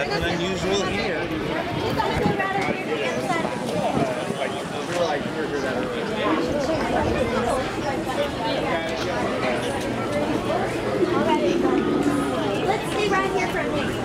Nothing unusual here. Let's stay right here for a minute.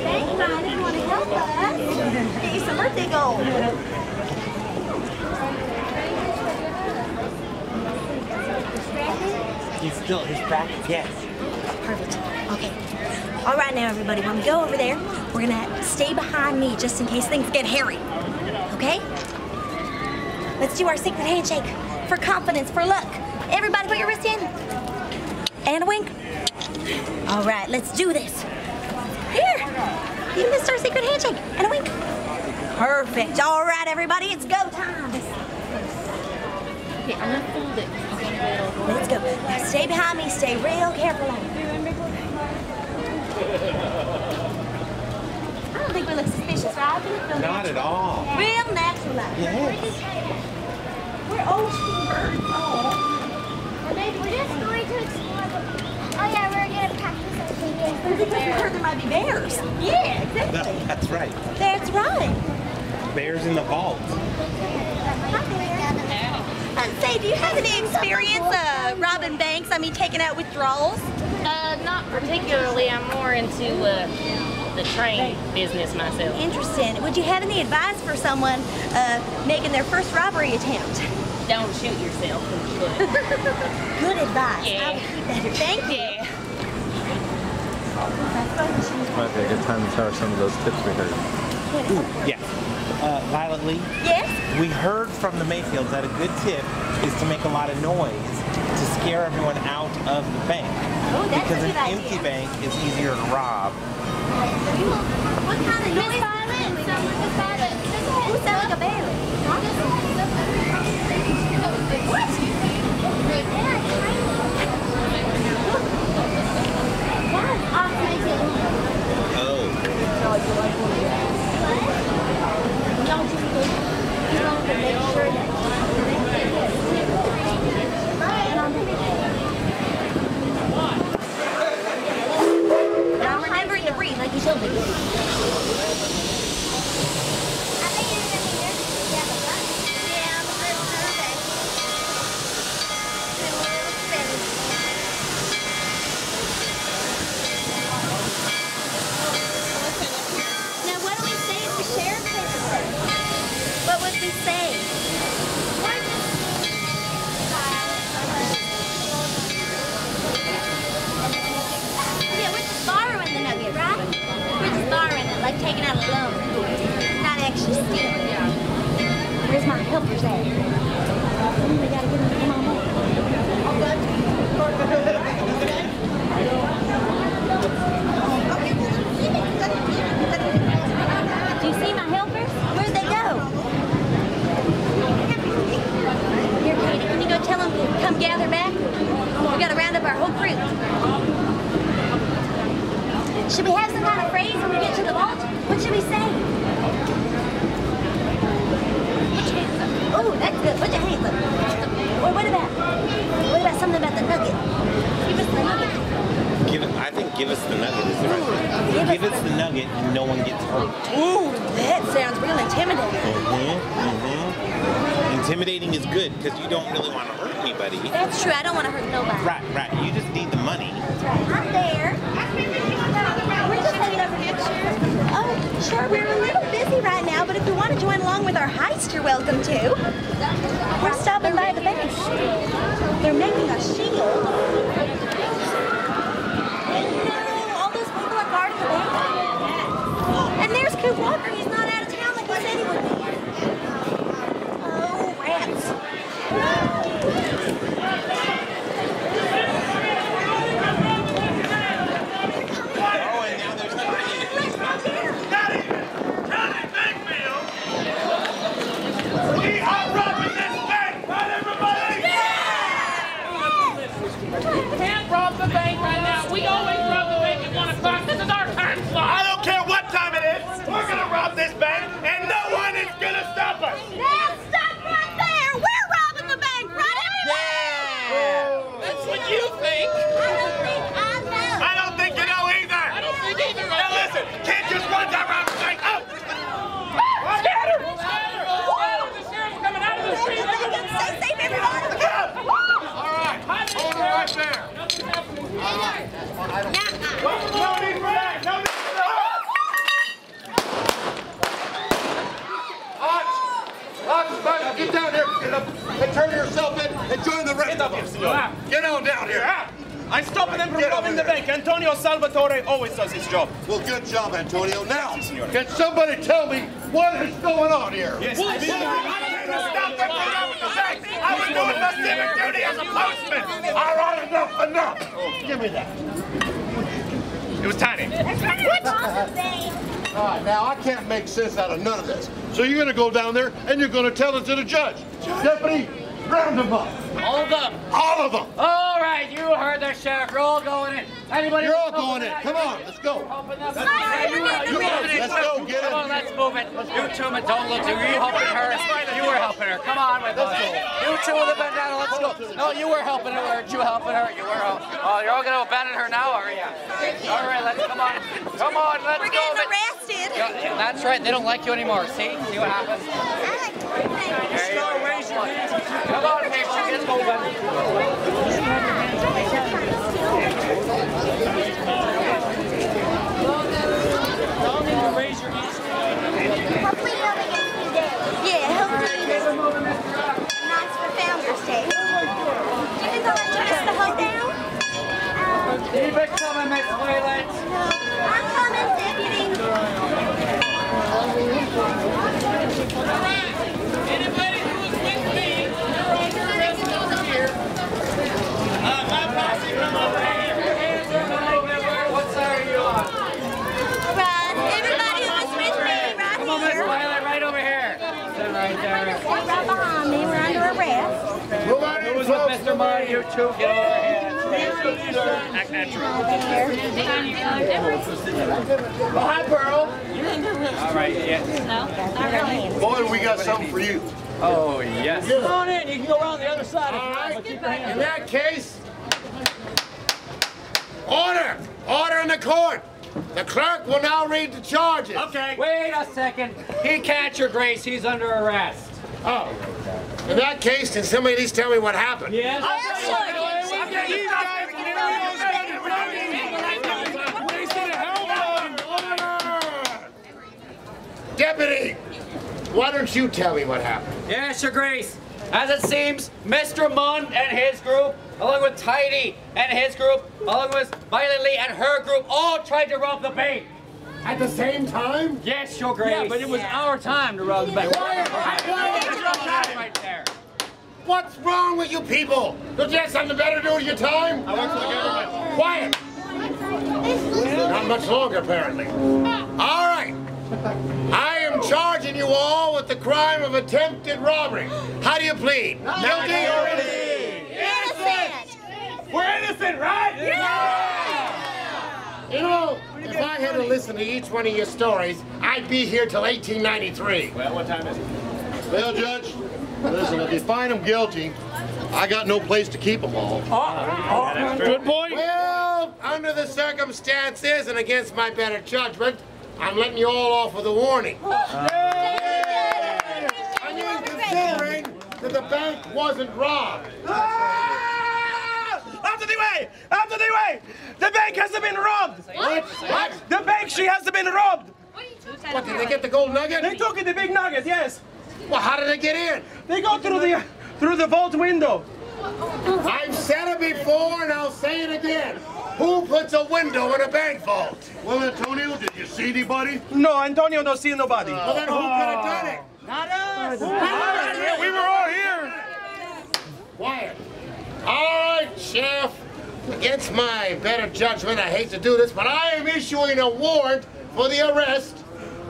Thank God you want to help us. Get you some birthday gold. He's still his practice, yes. Perfect. Okay. All right now, everybody, when we go over there, we're gonna stay behind me just in case things get hairy. Okay? Let's do our secret handshake for confidence, for luck. Everybody put your wrist in. And a wink. All right, let's do this. Here. You missed our secret handshake. And a wink. Perfect. All right, everybody, it's go time. Okay, I'm gonna fold it. Let's go. Now stay behind me. Stay real careful. I don't think we look suspicious, right? We look real Not at all. Real natural. Yes. We're old birds. We're just going to explore the... Oh yeah, we're gonna practice our singing. Because we heard there might be bears. Yeah, exactly. That- That's right. That's right. Bears in the vault. Uh, say, do you have any experience uh, robbing banks? I mean, taking out withdrawals? Uh, not particularly. I'm more into uh, the train business myself. Interesting. Would you have any advice for someone uh, making their first robbery attempt? Don't shoot yourself in the foot. Good advice. Yeah. I will keep that. Thank you. yeah. Might be a good time to tell her some of those tips we heard. Yeah. Uh, Violet Lee, Yes? we heard from the Mayfields that a good tip is to make a lot of noise to scare everyone out of the bank. Oh, that's because an idea. empty bank is easier to rob. What kind of noise? Violet, someone Miss Violet. This Who sounds like a? Oh. What should we say? Oh, that's good. Put your hands up. Or what about, what about something about the nugget? Give us the nugget. Give it, I think give us the nugget is the right thing. Give us the nugget and no one gets hurt. Ooh, that sounds real intimidating. Mm-hmm, mm-hmm. Intimidating is good because you don't really want to hurt anybody. That's true. I don't want to hurt nobody. Right, right. You just need the money. That's right. I'm there. We're just heading over here. Oh, sure. We're a little busy right now, but if you want to join along with our heist, you're welcome to. We're stopping by the bank. They're making a shield. No, all those people are guarding the bank. And there's Coop Walker. He's not out of town like he said he would be. Oh, rats. Oh, and now there's the We are robbing this bank, right everybody? can't rob the bank right now. We always rob the bank at 1 o'clock. This is our time I slot. don't care what time it is. We're gonna rob this bank, and no one is gonna stop us. Now stop right there! We're robbing the bank, right? That's what you think. I don't think I know. I ones that robbed the bank. Oh! Scatter! Scatter! The sheriff's coming out of the street. Stay safe, everybody. All right, hold it right there. No need for that! No need for that! Hutch, Hutch, back, get down here. And turn yourself in and join the rest of us. Get on down here. I'm stopping them from robbing the bank. Antonio Salvatore always does his job. Well, good job, Antonio. Now, can somebody tell me what is going on here? Yes, I didn't stop them from robbing the bank. I was doing my civic duty as a postman. All right, enough, enough. Give me that. It was tiny. What? All right, now I can't make sense out of none of this. So you're gonna go down there and you're gonna tell it to the judge. Deputy, round them up. All of them. All of them. All right, you heard the sheriff. You're all going in. Anybody? You're all going in. Come on, let's go. Open up. Sorry, you, we're you, getting Let's go, get Come on, let's move it. You two men, don't look. Were you helping her? You were helping her. Come on with us. You two with the bandana, let's go. No, you were helping her. Weren't you helping her? You were. help- Oh, you're all going to abandon her now, are you? All right, let's come on. Come on, let's We're go. getting arrested. Yeah, That's right. They don't like you anymore. See? See what happens? Come on, people. Get moving. Hopefully nobody gets me dead. Yeah, hopefully this nice for Founder's Day. Do you think I'll let you miss the hoedown? Keep it coming, Miss Wayland. No. I'm coming, deputy. Anybody who is with me, you're under arrest over here. Uh, my posse from over here. Your hands are up. What side are you on? Run. Everybody who was with me, right Come on, Miss here. Wayland, right over here. Right there. Stay right behind me. We're under arrest. Move on in, with. Mr. Money? You two, get over here. Act natural. Oh, hi, Pearl. All right, yeah. Boy, we got something for you. Oh, yes. Come on in. You can go around the other side. All right. In that case, order, order in the court. The clerk will now read the charges. Okay. Wait a second. He can't, Your Grace. He's under arrest. Oh, in that case, can somebody at least tell me what happened? Yes? Deputy, why don't you tell me what happened? Yes, Your Grace. As it seems, Mr. Munn and his group, along with Tidy and his group, along with Violet Lee and her group, all tried to rob the bank. At the same time? Yes, Your Grace. Yeah, but it was our time to rob the bank. Right there. What's wrong with you people? Don't you have something better to do with your time? I work for the government. Quiet. Not much longer, apparently. All right. I am charging you all with the crime of attempted robbery. How do you plead? Not Guilty or innocent? Innocent. We're innocent, right? Yeah! You know, if I had to listen to each one of your stories, I'd be here till 1893. Well, what time is it? Well, Judge, listen, if you find them guilty, I got no place to keep them all. Oh, oh Good boy. Well, under the circumstances and against my better judgment, I'm letting you all off with a warning. Considering that the bank wasn't robbed. Ah! Out of the way! Out of the way! The bank hasn't been robbed! What? What? The bank, she hasn't been robbed! What, did they get the gold nugget? They took it, the big nuggets, yes! Well, how did they get in? They go through the through the vault window. I've said it before and I'll say it again. Who puts a window in a bank vault? Well, Antonio, did you see anybody? No, Antonio don't see nobody. Well, then who could have done it? Not us. Oh. Oh, we were all here. Quiet. All right, Sheriff. Against my better judgment, I hate to do this, but I am issuing a warrant for the arrest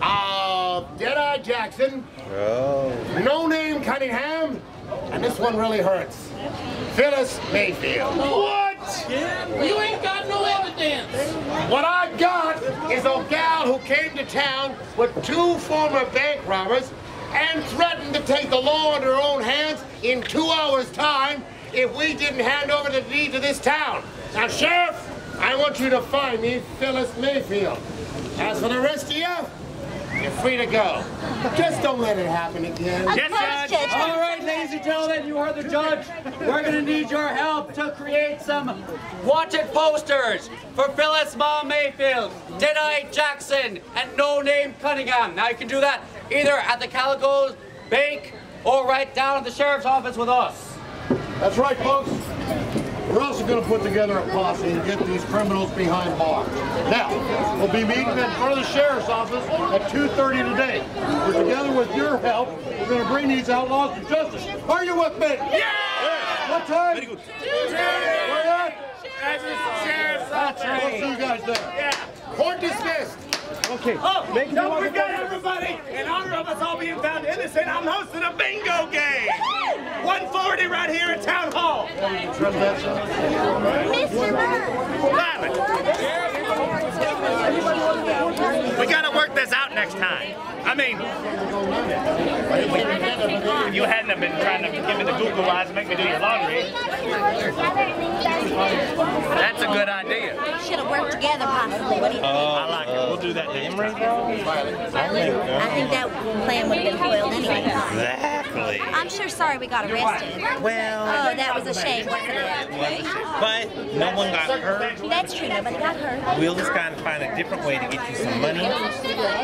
of Deadeye Jackson, oh. No Name Cunningham, and this one really hurts. Phyllis Mayfield. What? You ain't got no evidence. What I've got is a gal who came to town with two former bank robbers and threatened to take the law into her own hands in two hours' time if we didn't hand over the deed to this town. Now, Sheriff, I want you to find me Phyllis Mayfield. As for the rest of you, you're free to go. Just don't let it happen again. Of course, Judge. All right, ladies and gentlemen, you heard the judge. We're going to need your help to create some wanted posters for Phyllis Ma Mayfield, Deadeye Jackson, and No Name Cunningham. Now you can do that either at the Calico Bank or right down at the sheriff's office with us. That's right, folks. We're also going to put together a posse and get these criminals behind bars. Now, we'll be meeting in front of the sheriff's office at 2.30 today. We're together with your help. We're going to bring these outlaws to justice. Are you with me? Yeah! What time? Very good. Where at? That's right. We'll see you guys there. Yeah. Court dismissed. Okay. Oh, Make don't forget, everybody, in honor of us all being found innocent, I'm hosting a bingo game. 140 right here at Town Hall. Mr. that, son? We gotta work this out next time. I mean, if you hadn't have been trying to give me the Google eyes and make me do your laundry, that's a good idea. Should have worked together possibly. What do you uh, think? I like it. We'll do that next time. I think that plan would have been foiled anyway. Exactly. I'm sure sorry we got arrested. Well, Oh, that was a shame, wasn't it? but no one got hurt. That's true, nobody got hurt. We'll just gotta find a different way to get you some money.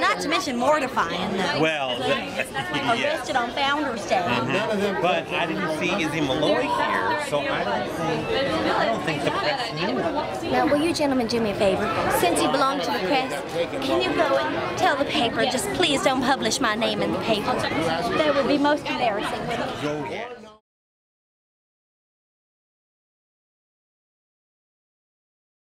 Not to mention mortifying, though. Well, the, uh, yes. Arrested on Founder's Day. Mm-hmm. But I didn't see Izzy Malloy here, so I don't think I don't think the press knew. Now, will you gentlemen do me a favor? Since you belong to the press, can you go and tell the paper, just please don't publish my name in the paper? That would be most embarrassing. Go.